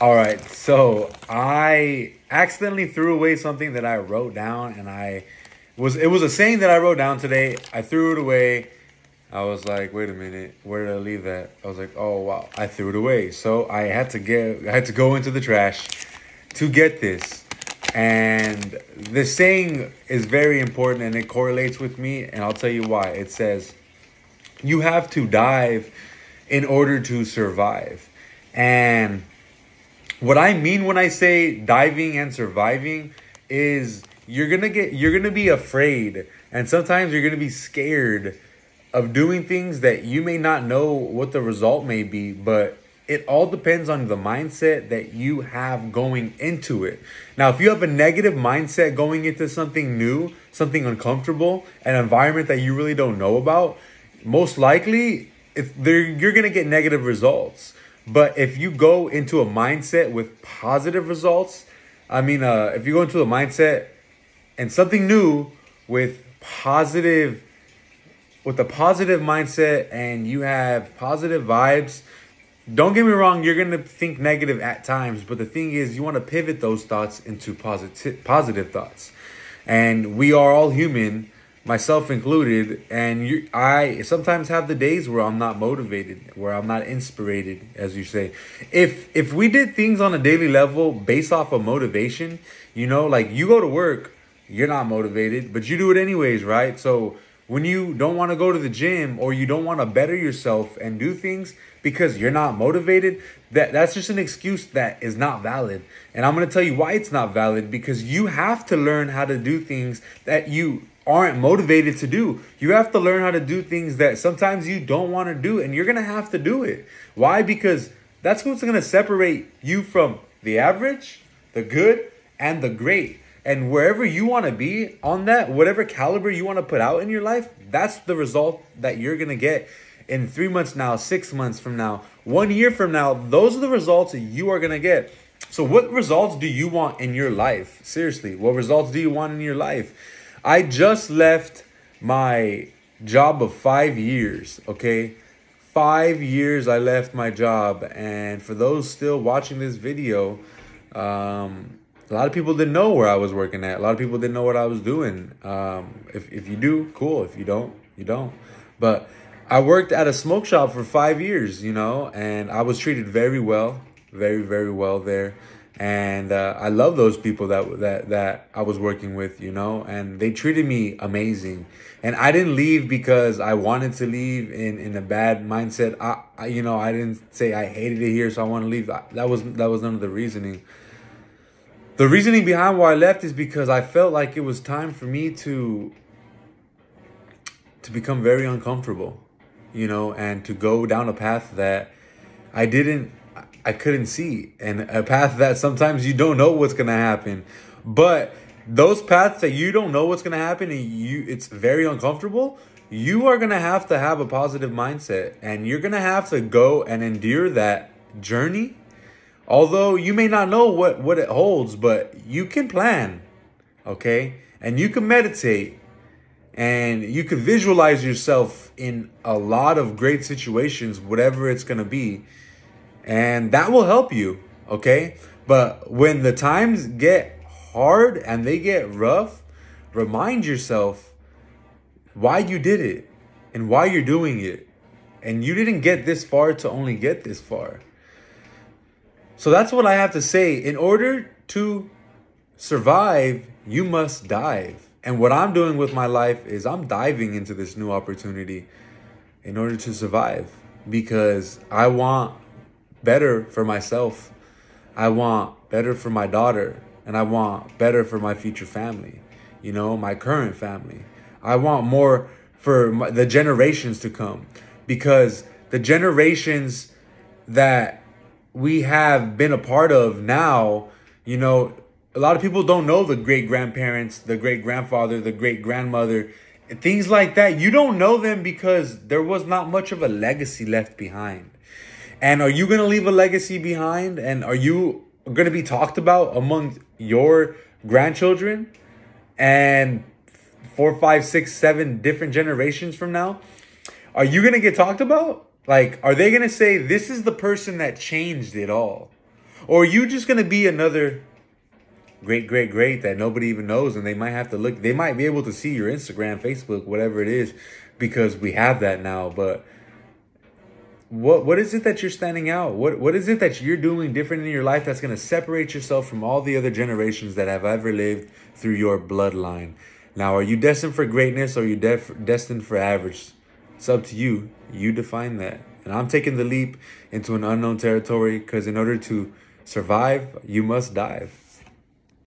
All right, so I accidentally threw away something that I wrote down, and I was it was a saying that I wrote down today. I threw it away. I was like, wait a minute, where did I leave that? I was like, oh wow, I threw it away. So I had to get, I had to go into the trash to get this. And the saying is very important, and it correlates with me, and I'll tell you why. It says, you have to dive in order to survive, and what I mean when I say diving and surviving is you're gonna get you're gonna be afraid and sometimes you're gonna be scared of doing things that you may not know what the result may be, but it all depends on the mindset that you have going into it. Now, if you have a negative mindset going into something new, something uncomfortable, an environment that you really don't know about, most likely if you're gonna get negative results. But if you go into a mindset with positive results, I mean, uh, if you go into a mindset and something new with positive, with a positive mindset and you have positive vibes, don't get me wrong, you're gonna think negative at times, but the thing is, you want to pivot those thoughts into positive positive thoughts. And we are all human, myself included and you i sometimes have the days where i'm not motivated where i'm not inspired as you say. If if we did things on a daily level based off of motivation you know like you go to work you're not motivated but you do it anyways right? So when you don't want to go to the gym or you don't want to better yourself and do things because you're not motivated that that's just an excuse that is not valid. And i'm going to tell you why it's not valid because you have to learn how to do things that you aren't motivated to do. You have to learn how to do things that sometimes you don't want to do, and you're going to have to do it. Why? Because that's what's going to separate you from the average, the good, and the great. And wherever you want to be on that, whatever caliber you want to put out in your life, that's the result that you're going to get in three months now, six months from now, one year from now. Those are the results that you are going to get. So, what results do you want in your life? Seriously, what results do you want in your life? I just left my job of five years, okay? Five years I left my job. And for those still watching this video, um, a lot of people didn't know where I was working at. A lot of people didn't know what I was doing. Um, if, if you do, cool. If you don't, you don't. But I worked at a smoke shop for five years, you know, and I was treated very well, very, very well there and uh, I love those people that that that I was working with, you know, and they treated me amazing. And I didn't leave because I wanted to leave in in a bad mindset. I, I you know I didn't say I hated it here, so I want to leave. That was that was none of the reasoning. The reasoning behind why I left is because I felt like it was time for me to to become very uncomfortable, you know, and to go down a path that I didn't I couldn't see, and a path that sometimes you don't know what's gonna happen. But those paths that you don't know what's gonna happen and you it's very uncomfortable, you are gonna have to have a positive mindset, and you're gonna have to go and endure that journey. Although you may not know what what it holds, but you can plan, okay, and you can meditate, and you can visualize yourself in a lot of great situations, whatever it's gonna be and that will help you, okay? But when the times get hard and they get rough, remind yourself why you did it and why you're doing it. And you didn't get this far to only get this far. So that's what I have to say. In order to survive, you must dive. And what I'm doing with my life is I'm diving into this new opportunity in order to survive because I want better for myself. I want better for my daughter, and I want better for my future family, you know, my current family. I want more for my, the generations to come because the generations that we have been a part of now, you know, a lot of people don't know the great grandparents, the great grandfather, the great grandmother, things like that. You don't know them because there was not much of a legacy left behind. And are you going to leave a legacy behind? And are you going to be talked about among your grandchildren and four, five, six, seven different generations from now? Are you going to get talked about? Like, are they going to say, this is the person that changed it all? Or are you just gonna be another great, great, great that nobody even knows, and they might have to look. They might be able to see your Instagram, Facebook, whatever it is, because we have that now. But what what is it that you're standing out? What what is it that you're doing different in your life that's gonna separate yourself from all the other generations that have ever lived through your bloodline? Now, are you destined for greatness or are you def- destined for average? It's up to you. You define that. And I'm taking the leap into an unknown territory because in order to survive, you must dive.